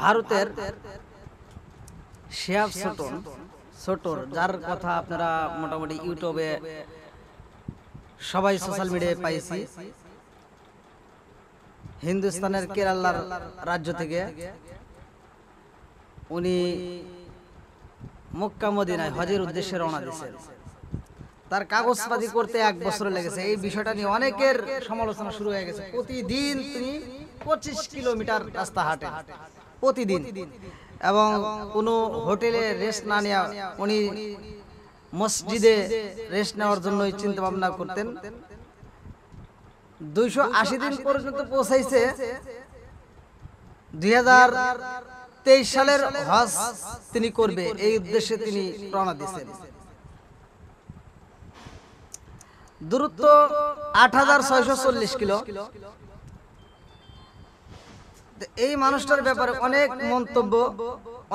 ভারতের শেয়াব সোটন সোটর যার কথা আপনারা মোটামুটি ইউটিউবে সবাই সোশ্যাল মিডিয়ায় পাইছি। হিন্দুস্তানের কেরালার রাজ্য থেকে। উনি মক্কা মদিনায় হজের উদ্দেশ্যে রওনা দিয়েছেন। তার কাগজপাতি করতে এক বছর লেগেছে। এই বিষয়টা নিয়ে অনেকের সমালোচনা শুরু হয়ে গেছে। প্রতিদিন তিনি পঁচিশ কিলোমিটার রাস্তা হাঁটেন। প্রতিদিন। এবং কোনো হোটেলে রেস্ট না নেওয়া উনি মসজিদে রেস্ট নেওয়ার জন্য চিন্তা ভাবনা করতেন। দুইশো আশি দিন পর্যন্ত পৌঁছাইছে দুই তেইশ সালের হজ তিনি করবে, এই উদ্দেশ্যে তিনি রওনা দিয়েছেন। দূরত্ব আট হাজার ছয়শো চল্লিশ কিলো। এই মানুষটার ব্যাপারে অনেক মন্তব্য,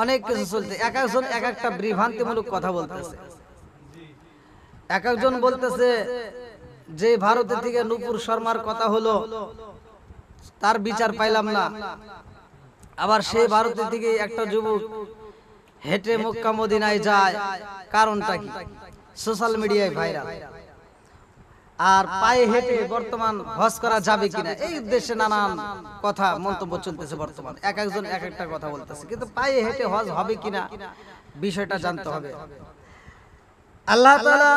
অনেক কিছু চলছে। এক একজন এক একটা বিভ্রান্তিমূলক কথা বলতেছে। এক একজন বলতেছে যে ভারতের থেকে নুপুর শর্মার কথা হলো, তার বিচার পাইলাম না। আবার সেই ভারতের থেকে একটা যুবক হেঁটে মক্কা মদিনায় যায়, কারণটা কি? সোশ্যাল মিডিয়ায় ভাইরাল আর পায়ে হেঁটে বর্তমান হজ করা যাবে কিনা? এই উদ্দেশ্যে নানান কথা মন্তব্য চলতেছে বর্তমান। এক একজন এক একটা কথা বলতেছে। কিন্তু পায়ে হেঁটে হজ হবে কিনা? বিষয়টা জানতে হবে। আল্লাহ তাআলা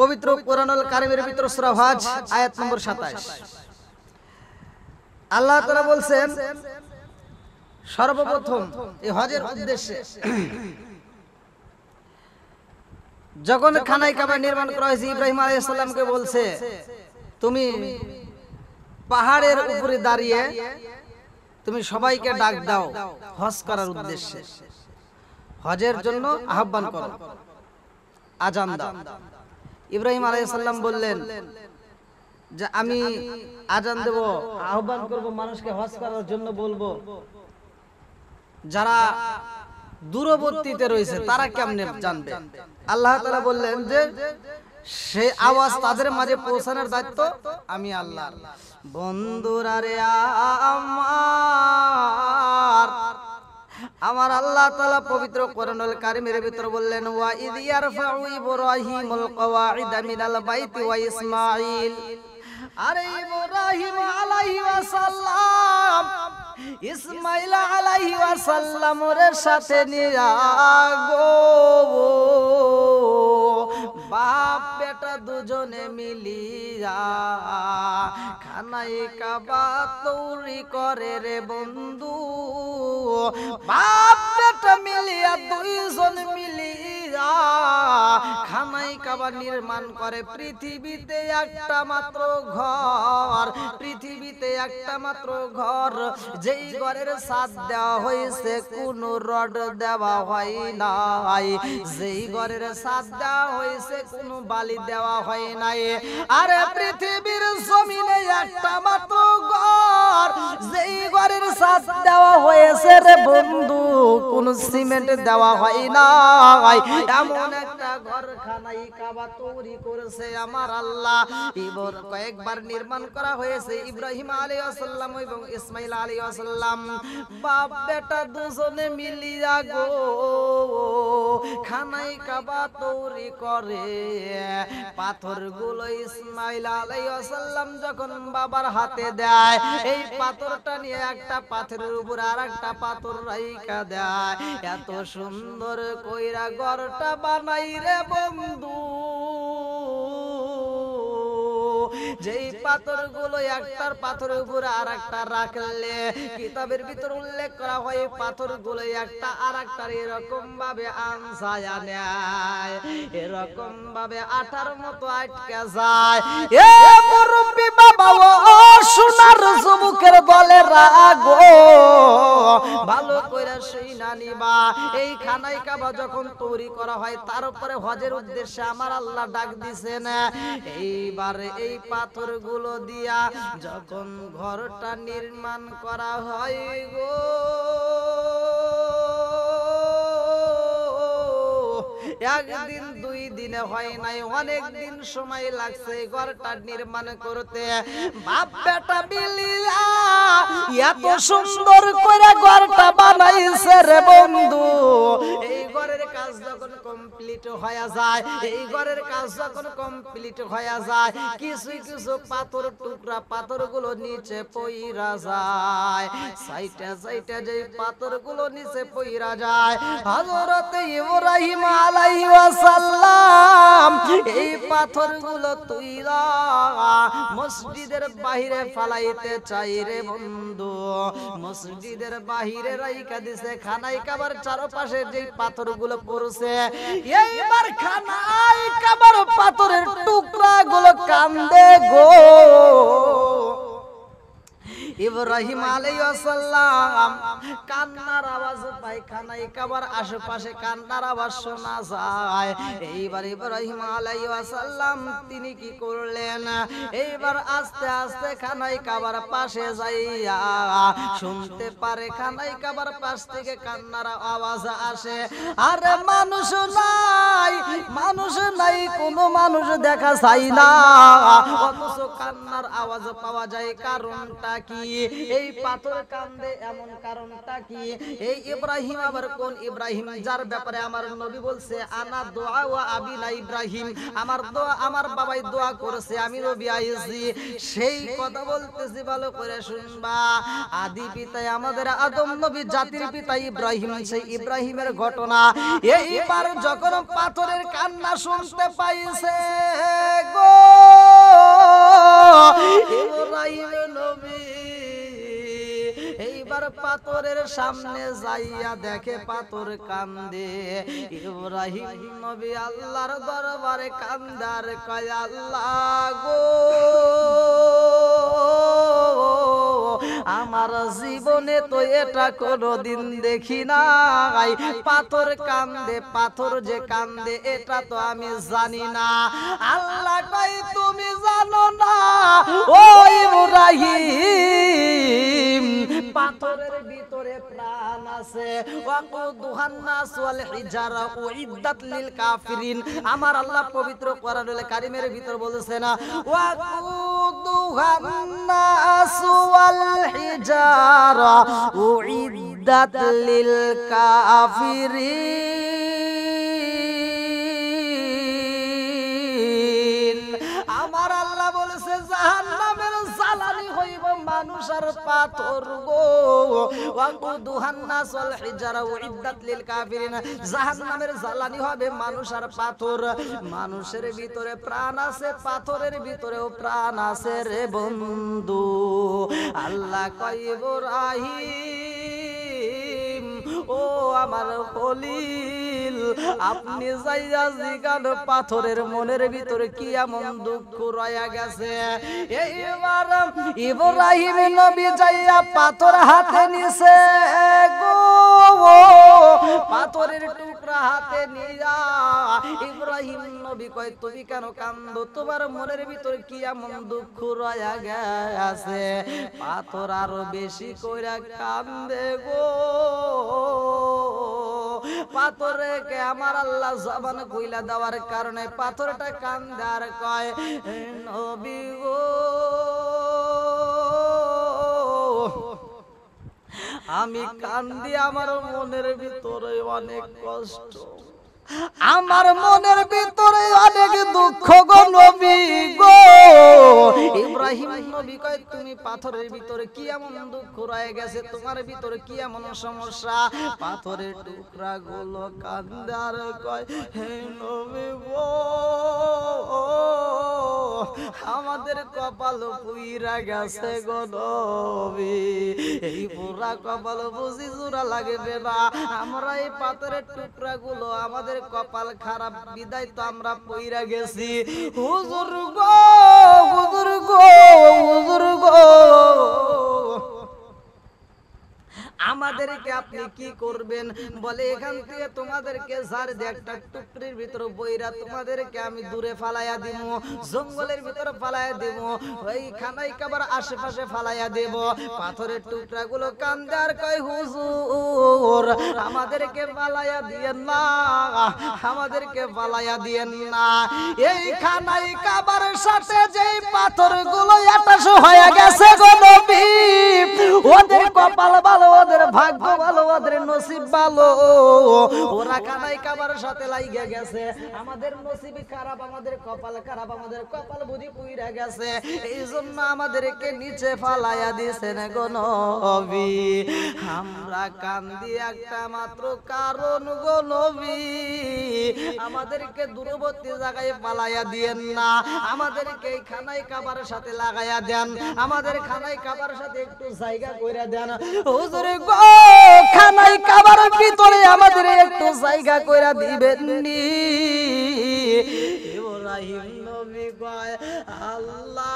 পবিত্র কোরআনুল কারিমের ভিতর সূরা হজ আয়াত নম্বর 27 আল্লাহ তাআলা বলছেন সর্বপ্রথম এই হজের উদ্দেশ্যে যখন খানাই কাবা নির্মাণ করা হয়েছে ইব্রাহিম আলাইহিস সালামকে বলছে তুমি পাহাড়ের উপরে দাঁড়িয়ে তুমি সবাইকে ডাক দাও হজ করার উদ্দেশ্যে। হজের জন্য আহ্বান করো। আজান দাও। ইব্রাহিম আলাইসাল্লাম বললেন যে আমি আজান দেব আহ্বান করব মানুষকে হজ করার জন্য বলব। যারা দূরবর্তীতে রয়েছে তারা কেমনে জানবে? আল্লাহ তাআলা বললেন যে সে আওয়াজ তাদের মাঝে পৌঁছানোর দায়িত্ব আমি আল্লাহ বন্ধুরা রে আমার। আমার আল্লাহ তাআলা পবিত্র কোরআনুল কারীমের ভিতর বললেন ওয়া ইদ ইয়ারফাউ ইব্রাহিমুল কওয়াইদা মিনাল বাইতি ওয়া ইসমাঈল। আরে ইব্রাহিম আলাইহি ওয়াসাল্লাম ইসমাইল আলাইহি ওয়াসাল্লামের সাথে নিয়া গো। বাপ বেটা দুজনে মিলিয়া খানাই কাবা তৈরি করে রে বন্ধু। বাপ বেটা মিলিয়া দুইজন মিলিয়া খানাই কাবা নির্মাণ করে। পৃথিবীতে একটা মাত্র ঘর, পৃথিবীতে একটা মাত্র ঘর। যেই ঘরের সাদ দেওয়া হয়েছে, কোন রড দেওয়া হয় নাই। যেই ঘরের সাদ দেওয়া হয়েছে, কোন বালি দেওয়া হয় নাই। আরে পৃথিবীর জমিনে একটা মাত্র ঘর। ইসমাইল আলাইহিস সালাম। বাপ, বেটা দুজনে মিলিয়া গো, খানাই কাবা তৈরি করে। পাথরগুলো ইসমাইল যখন বাবার হাতে দেয়, এই পাথরটা নিয়ে একটা পাথরের উপর আর একটা পাথর রাইকা দেয়। এত সুন্দর কইরা ঘরটা বানাই রে বন্ধু। যেই পাথরগুলো একটার পাথরের উপরে আর একটা রাখলে কিতাবের ভিতর উল্লেখ করা হয় পাথরগুলো একটা আর একটার এরকম ভাবে আনসায়া নেয় এরকম ভাবে আঠার মতো আটকে যায়। এ মুরব্বি বাবা ও সোনার যুবকের দলে রাগো ভালো কইরা সেই নানিবা এই খানাই কাবা যখন তৈরি করা হয়, তার উপরে হজের উদ্দেশ্যে আমার আল্লাহ ডাক দিছেন। এইবারে এই পাথরগুলো দিয়া যখন ঘরটা নির্মাণ করা হয় গো একদিন, দুই দিনে হয় নাই, অনেক দিন সময় লাগছে ঘরটা নির্মাণ করতে। বাপ বেটা এত সুন্দর করে ঘরটা বানাইছে রে বন্ধু। এই ঘরের কাজ কমপ্লিট এই ঘরের কাজ কমপ্লিট হয়ে যায়, কিছু কিছু পাথর টুকরা নিচে পইরা যায়। সাইটে সাইটে যে নিচে পইরা যায় ইব্রাহিম আল এই পাথরগুলো তুইরা মসজিদের বাহিরে ফালাইতে চাই রে বন্ধু। মসজিদের বাহিরে রাইকা দিছে খানাই কাবার চারপাশে যে পাথরগুলো পড়ছে, এইবার খানাই কাবার পাথরের টুকরা গুলো কান্দে গো। ইব্রাহিম আলাইহিসসালাম কান্নার আওয়াজ পায় খানাই কাবার আশেপাশে কান্নার আওয়াজ শোনা যায়। এইবার ইব্রাহিম আলাইহিসসালাম তিনি কি করলেন? এইবার আস্তে আস্তে কাবার পাশে যাইয়া শুনতে পারে খানাই কাবার পাশ থেকে কান্নার আওয়াজ আসে। আরে মানুষ নাই মানুষ নাই, কোনো মানুষ দেখা যায় না। অথচ কান্নার আওয়াজ পাওয়া যায় কারণটা কি এই পাথর কান্দে এমন কারণটা কি? এই ইব্রাহিম আবার কোন ইব্রাহিম? যার ব্যাপারে আমার নবী বলছে, আনা দোয়া ও আবিনা ইব্রাহিম। আমার দোয়া, আমার বাবাই দোয়া করেছে, আমি নবী সেই কথা বলতেছি, ভালো করে শুনবা। আদি পিতাই আমাদের আদম নবী, জাতির পিতা ইব্রাহিম, সেই ইব্রাহিমের ঘটনা। এইবার যখন পাথরের কান্না শুনতে পাইছে গো, ইব্রাহিম এইবার পাথরের সামনে যাইয়া দেখে পাথর কান্দে। ইব্রাহিম নবী আল্লাহর দরবারে কান্দার কয়, আল্লাহ গো! আমার জীবনে তো এটা কোনোদিন দেখি নাই। পাথর কান্দে, পাথর যে কান্দে, এটা তো আমি জানি না। আল্লাহ কই তুমি জানো না, ও ইব্রাহিম, পাথরের আছে। লিল আমার আল্লাহ পবিত্র কোরআনুল কারীমের ভিতর বলেছে না ওয়াকুদুহান নাস ওয়াল হিজারা উইদ্দাত লিল পাথর গো। ওয়াকুদুহান নাস ওয়াল হিজারা উইদ্দাত লিল কাফিরিন। জাহান্নামের জ্বালানি হবে মানুষ আর পাথর। মানুষের ভিতরে প্রাণ আছে, পাথরের ভিতরেও প্রাণ আছে রে বন্ধু। আল্লাহ কইব রাহিম ও আমার খলিল। আপনি যাইয়া জিগান পাথরের মনের ভিতরে কি এমন দুঃখ রয়া গেছে? এইবার ইব্রাহিম নবী যাইয়া পাথর হাতে নিছে গো। পাথরের টুকরা হাতে নিয়া ইব্রাহিম নবী কয়, তুমি কেন কান্দ? তোমার মনের ভিতরে কি এমন দুঃখ রয়া গেছে? পাথর আরও বেশি কইরা কান্দে গো। পাথরে কে আমার আল্লাহ জবান কইলা দেওয়ার কারণে পাথরটা কান্দার কয় নবী গো, আমি কান্দি আমার মনের ভিতরে অনেক কষ্ট। আমার মনের ভিতরে অনেক দুঃখ গো নবী গো। ইব্রাহিম নবী কয়, তুমি পাথরের ভিতরে কি এমন দুঃখ রয়ে গেছে? তোমার ভিতরে কি এমন সমস্যা? পাথরের টুকরা গুলো কান্দার কয়, হে নবী গো, আমাদের কপাল পুইরা গেছে গো নবী। এই পুরা কপাল বুঝি জোড়া লাগবে না। আমরা এই পাথরের টুকরা গুলো আমাদের কপাল খারাপ বিদায় তো আমরা পইরা গেছি। হুজুর গো হুজুর গো হুজুর গো। আমাদেরকে আপনি কি করবেন? বলে এখান থেকে তোমাদেরকে ঝাড় দিয়ে একটা টুকরির ভিতরে বইরা তোমাদেরকে আমি দূরে ফালাইয়া দিব জঙ্গলের ভিতরে ফালাইয়া দিব ওই খানাই কাবার আশেপাশে ফালাইয়া দেব পাথরের টুকরা গুলো কান্দার কয় হুজুর আমাদেরকে পালাইয়া দিয়েন না। আমাদেরকে পালাইয়া দিয়েন না। এই খানাই কাবার সাথে যেই পাথরগুলো এটাশ হয়ে গেছে গো নবী। ওদের কপাল ভালো ওদের ভাগ্য ভালো, ওদের নসিব ভালো। ওরা খানাই কাবার সাথে লাইগা গেছে। আমাদের নসিব খারাপ, আমাদের কপাল খারাপ, আমাদের কপাল বুঝি পুইরা গেছে। এই জন্য আমাদেরকে নিচে ফালাইয়া দিয়েছেন গো নবী। আমরা কান্দি একটা মাত্র কারণ গো নবী। আমাদেরকে দূরবর্তী জায়গায় পালাইয়া দিয়েন না। আমাদেরকে এই খানাই কাবার সাথে লাগাইয়া দেন। আমাদের খানাই কাবার সাথে একটু জায়গা কইরা দেন। হুজুর গো খানাই কাবার ভিতরে আমাদের একটু জায়গা কইরা দিবেন নি আল্লাহ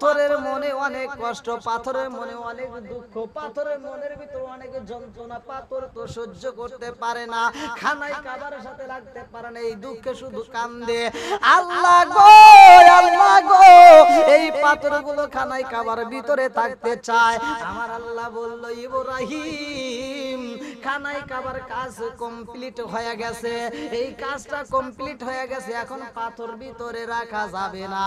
পাথরের মনে অনেক কষ্ট, পাথরের মনে অনেক দুঃখ, পাথরের মনের ভিতর অনেক যন্ত্রণা, পাথর তো সহ্য করতে পারে না, খানায় কাবার সাথে লাগতে পারে না, এই দুঃখে শুধু কান্দে। আল্লাহ গো আল্লাহ গো, এই পাথরগুলো খানায় কাবার ভিতরে থাকতে চায়। আমার আল্লাহ বলল, ইব্রাহিম কাজ কমপ্লিট হয়ে গেছে। এই কাজটা কমপ্লিট হয়ে গেছে, এখন পাথর ভিতরে রাখা যাবে না।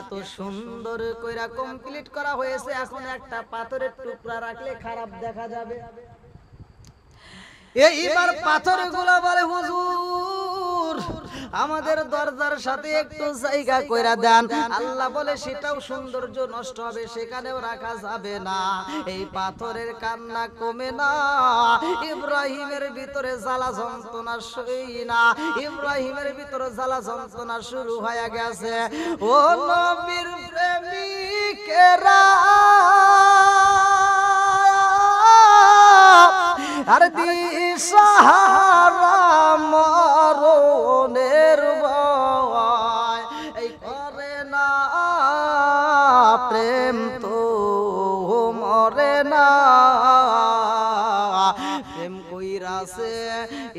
এত সুন্দর কইরা কমপ্লিট করা হয়েছে একটা পাথরের টুকরা রাখলে খারাপ দেখা যাবে। এইবার পাথরগুলো বলে, হুজুর, আমাদের দরজার সাথে একটু জায়গা কইরা দেন। আল্লাহ বলে, সেটাও সৌন্দর্য নষ্ট হবে, সেখানেও রাখা যাবে না। এই পাথরের কান্না কমে না। ইব্রাহিমের ভিতরে জ্বালা যন্ত্রণা সই না। ইব্রাহিমের ভিতরে জ্বালা যন্ত্রণা শুরু হয়ে গেছে। ও নবীর প্রেমিকেরা আর দিশাহারা মরণের ভয়। এই করে না, প্রেম তো মরে না। প্রেম কইরাছে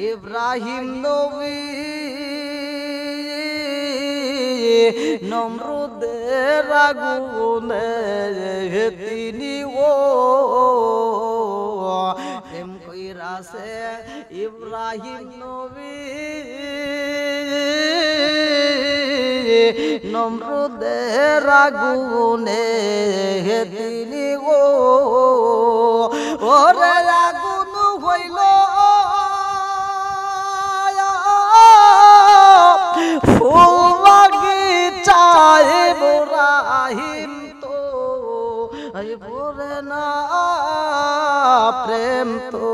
ইব্রাহিম নবী। নমরুদের আগুনে তিনি ও কইরাছে ইব্রাহিম নবী। নমরুদের আগুনে তিনি ও ওরে আগুন হইল। ফুলবাগিচায় ইব্রাহিম তো। ভরে না, প্রেম তো।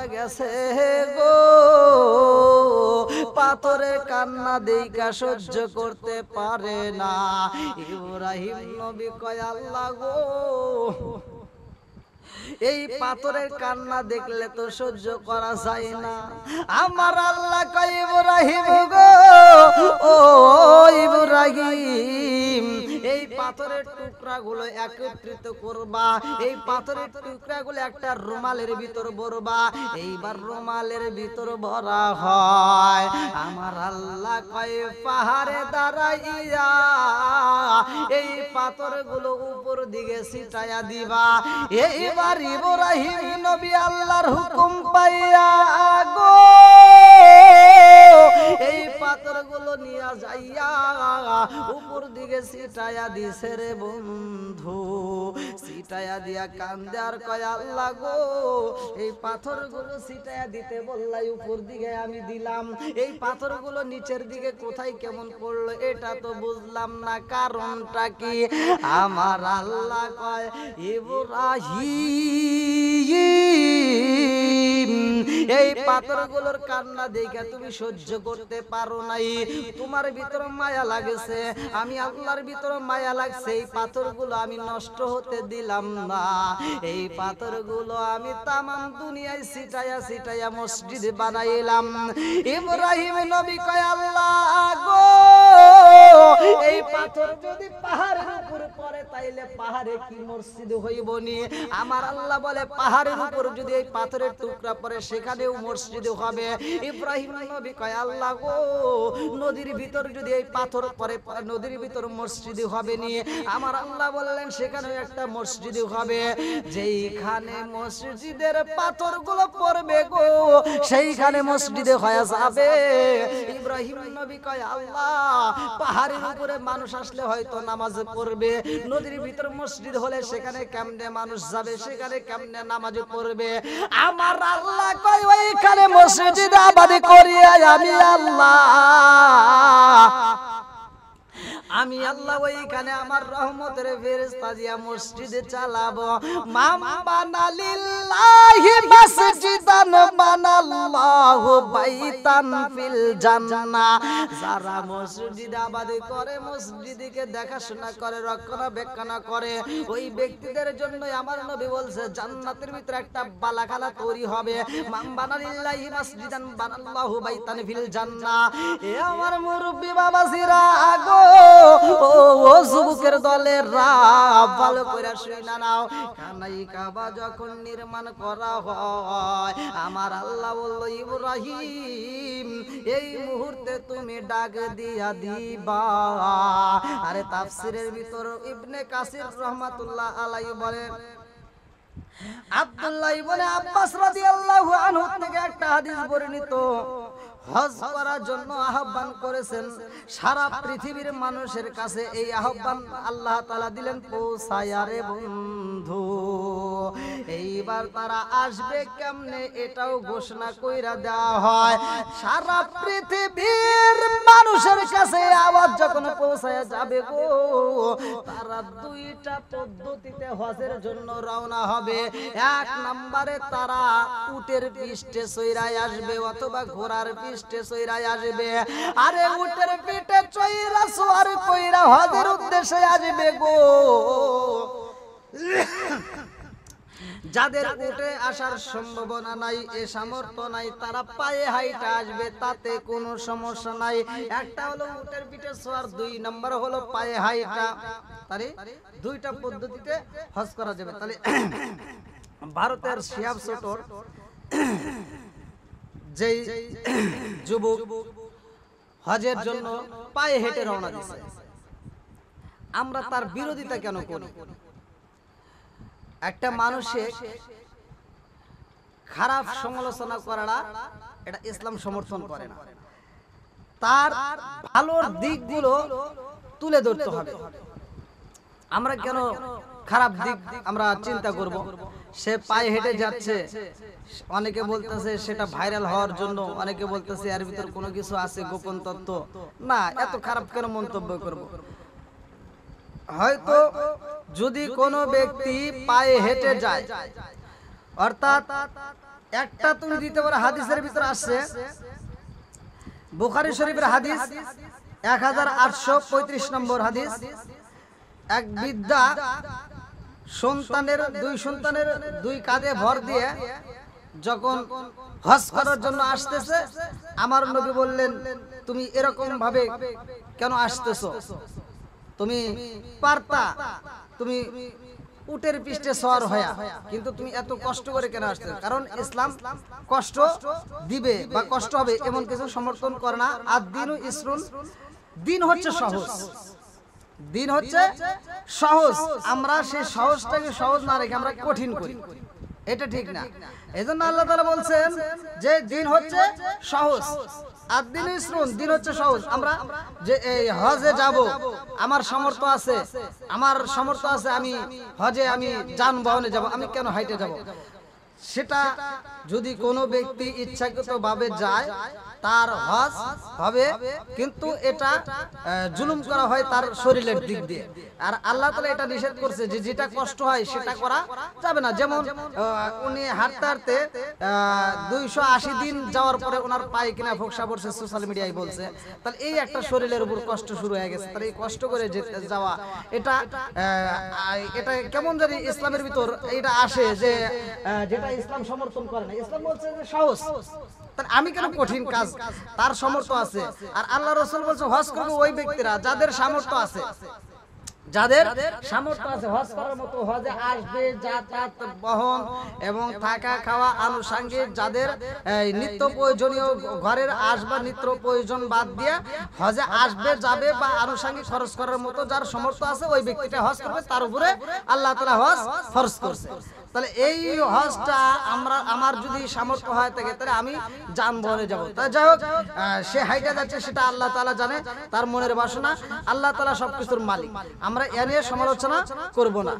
হয়ে গেছে গো। পাথরে কান্না দেইকা সহ্য করতে পারে না। ইব্রাহিম নবী কয়, আল্লাহ গো। এই পাথরের কান্না দেখলে তো সহ্য করা যায় না। আমার আল্লাহ কয়, ইব্রাহিম গো, ও ইব্রাহিম, এই পাথরের টুকরাগুলো একত্রিত করবা। এই পাথরের টুকরাগুলো একটা রুমালের ভিতর ভরবা। এইবার রুমালের ভিতর ভরা হয়। আমার আল্লাহ কয়, পাহাড়ে দাঁড়াইয়া এই পাথরগুলো উপর দিকে ছিটাইয়া দিবা। এইবার ইব্রাহিম নবী আল্লাহর হুকুম পাইয়া গো। দিকে দিছে রে বন্ধু ছিটাইয়া দিয়া কান্দে আর এই পাথরগুলো ছিটাইয়া দিতে বললাই, উপর দিকে আমি দিলাম। এই পাথরগুলো নিচের দিকে কোথায় কেমন পড়ল এটা তো বুঝলাম না, কারণটা কি? আমার আল্লাহ কয়, ইব্রাহিম এই পাথরগুলোর কান্না দেখে তুমি সহ্য করতে পারো নাই। তোমার ভিতর মায়া লাগেছে। আমি আল্লাহর ভিতর মায়া লাগছে। এই পাথরগুলো আমি নষ্ট হতে দিলাম না। এই পাথরগুলো আমি তামাম দুনিয়ায় সিটাইয়া সিটাইয়া মসজিদ বানাইলাম। ইব্রাহিম নবী কয়, আল্লাহ গো! এই পাথর যদি পাহাড়ের উপর পড়ে, তাইলে পাহাড়ে কি মসজিদ হইব নি? আমার আল্লাহ বলে, পাহাড়ের উপর যদি এই পাথরের টুকরা পড়ে, সেখানেও মসজিদ হবে। ইব্রাহিম নবী কয়, আল্লাহ গো, নদীর ভিতর যদি এই পাথর পড়ে নদীর ভিতর মসজিদ হবে নি? আমার আল্লাহ বললেন, সেখানেও একটা মসজিদ হবে। যেইখানে মসজিদের পাথরগুলো পড়বে গো, সেইখানে মসজিদে হয়ে যাবে। ইব্রাহিম নবী কয়, আল্লাহ পাহাড়ের উপরে মানুষ আসলে হয়তো নামাজ পড়বে। নদীর ভিতর মসজিদ হলে সেখানে কেমনে মানুষ যাবে, সেখানে কেমনে নামাজ পড়বে? আমার আল্লাহ কই ওইখানে মসজিদ আবাদি করিয়া আমি আল্লাহ। আমি আল্লাহ ওইখানে আমার রহমতের ফেরেশতা দিয়া মসজিদে চালাবো। মাম বানালিল্লাহি মাসজিদান বানাল্লাহু বাইতান ফিল জান্নাহ। যারা মসজিদ আবাদ করে, মসজিদকে দেখাশোনা করে, রক্ষণাবেক্ষণ করে, ওই ব্যক্তিদের জন্য আমার নবী বলছে, জান্নাতের ভিতরে একটা বালাখালা তৈরি হবে। মাম বানালিল্লাহি মাসজিদান বানাল্লাহু বাইতান ফিল জান্নাহ। এ আমার মুরব্বি বাবা সিরা আগো ও যুবকের রাব, ভালো করে নাও কাবা যখন নির্মাণ করা হয়, আমার আল্লাহ বলল, ইব্রাহিম, এই মুহূর্তে তুমি ডাক দিয়া দিবা। আরে তাফসিরের ভিতর ইবনে কাসির রহমাতুল্লাহ আলাইহি বলেন আব্দুল্লাহ ইবনে আব্বাস রাদিয়াল্লাহু আনহু থেকে একটা হাদিস বর্ণিত। হজ করার জন্য আহ্বান করেছেন। সারা পৃথিবীর মানুষের কাছে এই আহ্বান আল্লাহ তালা দিলেন পৌঁছায়ারে বন্ধু। এইবার তারা আসবে কেমনে এটাও ঘোষণা কইরা দেওয়া হয়। সারা পৃথিবীর মানুষের কাছে আওয়াজ যখন পৌঁছায় যাবে গো, তারা দুইটা পদ্ধতিতে হজের জন্য রওনা হবে। এক নম্বরে তারা উটের পৃষ্ঠে সইরায় আসবে অথবা ঘোড়ার পৃষ্ঠে সইরায় আসবে। আরে উটের পিঠে চইরা, সোয়ার কইরা হজের উদ্দেশ্যে আসবে গো। যাদের উঠে আসার সম্ভাবনা নাই, এ সামর্থ্য নাই, তারা পায়ে হাইটা আসবে, তাতে কোনো সমস্যা নাই। একটা হলো উটের পিঠে সোয়ার, দুই নম্বর হলো পায়ে হাইটা। তাহলে দুইটা পদ্ধতিতে হজ করা যাবে। তাহলে ভারতের শিয়াব সোটর যেই যুবক হজের জন্য পায়ে হেঁটে রওনা দিছে আমরা তার বিরোধিতা কেন করি? একটা মানুষের খারাপ সমালোচনা করাটা এটা ইসলাম সমর্থন করে না। তার ভালোর দিকগুলো তুলে ধরতে হবে। আমরা কেন খারাপ দিক আমরা চিন্তা করব? সে পায়ে হেঁটে যাচ্ছে। অনেকে বলতেছে সেটা ভাইরাল হওয়ার জন্য। অনেকে বলতেছে এর ভিতর কোনো কিছু আছে গোপন তত্ত্ব। না এত খারাপ কেন মন্তব্য করব? হয়তো যদি কোনো ব্যক্তি পায়ে হেঁটে যায়, অর্থাৎ একটা তুমি দিতে পারো হাদিসের ভিতরে আসছে, বুখারি শরীফের হাদিস এক হাজার আটশো পঁয়ত্রিশ নম্বর হাদিস, এক বিদ্যা সন্তানের, দুই সন্তানের দুই কাঁধে ভর দিয়ে যখন হজ করার জন্য আসতেছে, আমার নবী বললেন, তুমি এরকম ভাবে কেন আসতেছো? তুমি পারতা, তুমি উটের পৃষ্ঠে সওয়ার হয়া। কিন্তু তুমি এত কষ্ট করে কেন আসতে কারণ ইসলাম কষ্ট দিবে বা কষ্ট হবে এমন কিছু সমর্থন করে না। আর দিনও ইসরুন, দিন হচ্ছে সহজ। দিন হচ্ছে সহজ। আমরা সেই সহজটাকে সহজ না রেখে আমরা কঠিন করি। এটা ঠিক না। এই জন্য আল্লাহ তালা বলছেন যে দিন হচ্ছে সহজ। আর দিন ইসরুন দিন হচ্ছে সহজ। আমরা যে এই হজে যাব, আমার সামর্থ্য আছে, আমার সামর্থ্য আছে, আমি হজে আমি যানবাহনে যাব, আমি কেন হাইটে যাব? সেটা যদি কোনো ব্যক্তি ইচ্ছাকৃতভাবে যায় তার হজ হবে, কিন্তু এটা জুলুম করা হয় তার শরীরের দিক দিয়ে। আর আল্লাহ তালা এটা নিষেধ করছে যে যেটা কষ্ট হয় সেটা করা যাবে না। যেমন উনি হাঁটতে হাঁটতে দুইশো আশি দিন যাওয়ার পরে ওনার পায়ে কিনা ফোকসা পড়ছে সোশ্যাল মিডিয়ায় বলছে। তাহলে এই একটা শরীরের উপর কষ্ট শুরু হয়ে গেছে। তাহলে এই কষ্ট করে যেতে যাওয়া, এটা এটা কেমন জানি ইসলামের ভিতর এটা আসে যে যেটা ইসলাম সমর্থন করে না। ইসলাম বলছে যে সাহস। তাহলে আমি কেন কঠিন কাজ তার সামর্থ্য আছে। আর আল্লাহ রসুল বলছে, হজ করবে ওই ব্যক্তিরা, যাদের সামর্থ্য আছে। যাদের সামর্থ্য আছে, হজ করার মতো হজে আসবে, যাতায়াত, বহন এবং থাকা খাওয়া আনুষাঙ্গিক, যাদের নিত্য প্রয়োজনীয় ঘরের আসবা নিত্য প্রয়োজন বাদ দিয়ে হজে আসবে, যাবে বা আনুষাঙ্গিক খরচ করার মতো যার সামর্থ্য আছে, ওই ব্যক্তিটা হজ করবে, তার উপরে আল্লাহ তালা হজ খরচ করছে। তাহলে এই হজটা আমরা, আমার যদি সামর্থ্য হয় থাকে, তাহলে আমি যানবাহনে যাব। তাই যাই হোক সে হাইটা যাচ্ছে, সেটা আল্লাহ তালা জানে, তার মনের বাসনা, আল্লাহ তালা সবকিছুর মালিক। আমরা এ নিয়ে সমালোচনা করব না।